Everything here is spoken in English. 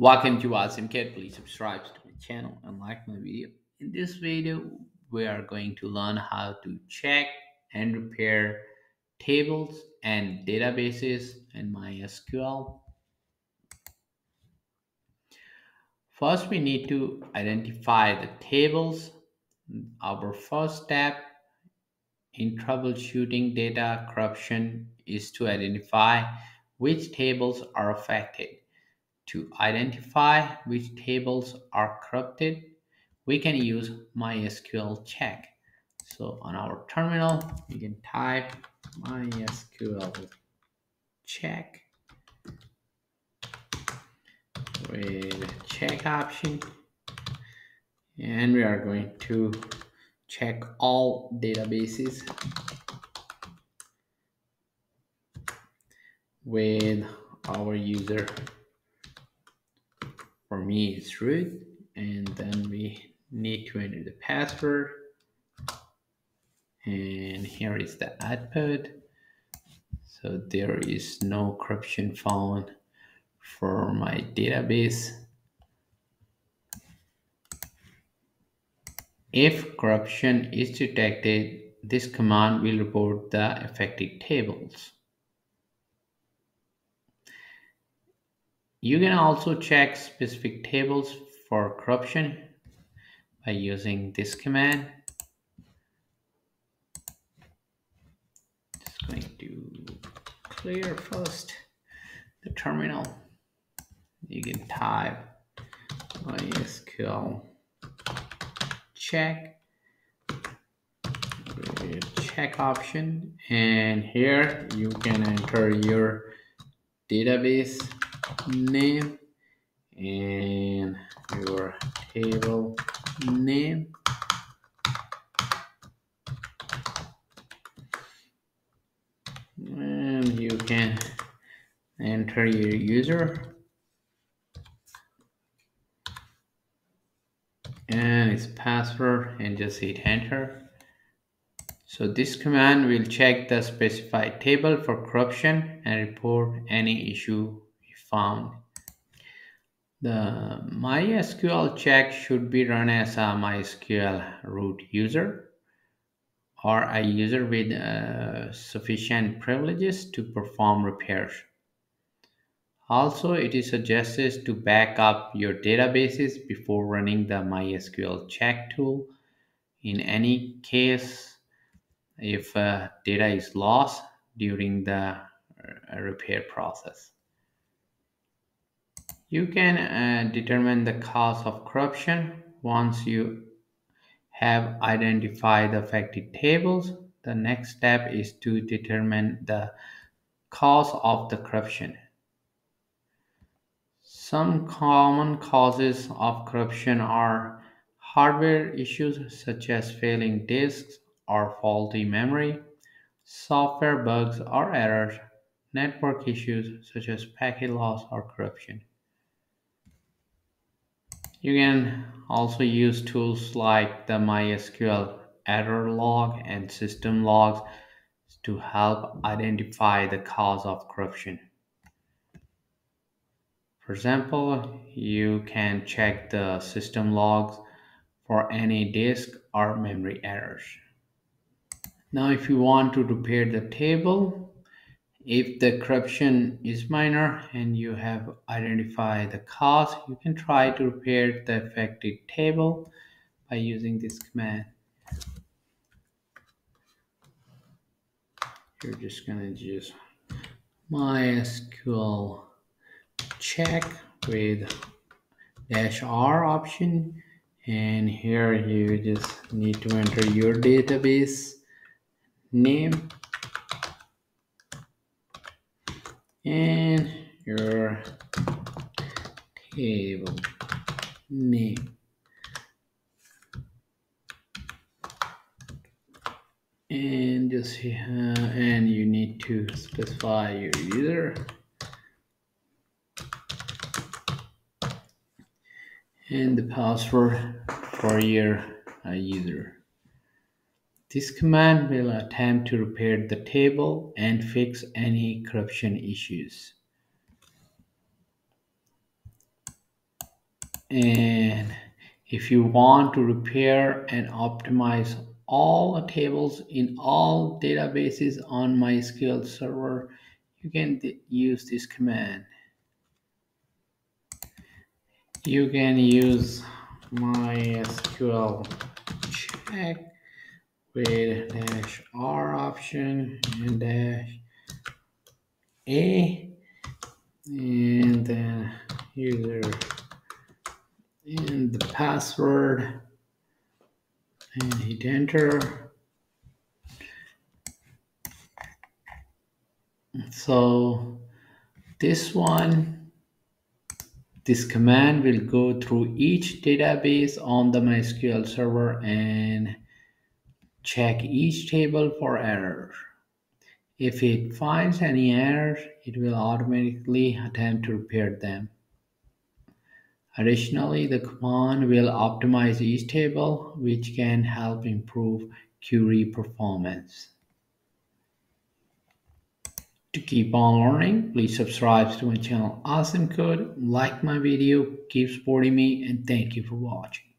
Welcome to Asim Code. Please subscribe to my channel and like my video. In this video, we are going to learn how to check and repair tables and databases in MySQL. First, we need to identify the tables. Our first step in troubleshooting data corruption is to identify which tables are affected. To identify which tables are corrupted, we can use MySQL check. So on our terminal, you can type MySQL check with check option and we are going to check all databases with our user for me it's root and then we need to enter the password. And here is the output. So there is no corruption found for my database. If corruption is detected this command will report the affected tables You can also check specific tables for corruption by using this command. Just going to clear first the terminal. You can type MySQL check check option and here you can enter your database name and your table name. And you can enter your user. And its password and just hit enter. So this command will check the specified table for corruption and report any issue found. The MySQL check should be run as a MySQL root user or a user with uh, sufficient privileges to perform repairs. Also, it is suggested to back up your databases before running the MySQL check tool. In any case, if uh, data is lost during the uh, repair process. You can uh, determine the cause of corruption once you have identified the affected tables. The next step is to determine the cause of the corruption. Some common causes of corruption are hardware issues such as failing disks or faulty memory, software bugs or errors, network issues such as packet loss or corruption. You can also use tools like the MySQL error log and system logs to help identify the cause of corruption. For example, you can check the system logs for any disk or memory errors. Now, if you want to repair the table, if the corruption is minor and you have identified the cause, you can try to repair the affected table by using this command. You're just gonna use MySQL check with dash R option and here you just need to enter your database name and your table name. And just uh, and you need to specify your user and the password for your uh, user. This command will attempt to repair the table and fix any corruption issues. and if you want to repair and optimize all tables in all databases on MySQL server, you can use this command. You can use MySQL check with dash R option and dash A and then user and the password and hit enter. So this one, this command will go through each database on the MySQL server and check each table for errors. If it finds any errors, it will automatically attempt to repair them. Additionally, the command will optimize each table, which can help improve query performance. To keep on learning, please subscribe to my channel Asim Code, like my video, keep supporting me, and thank you for watching.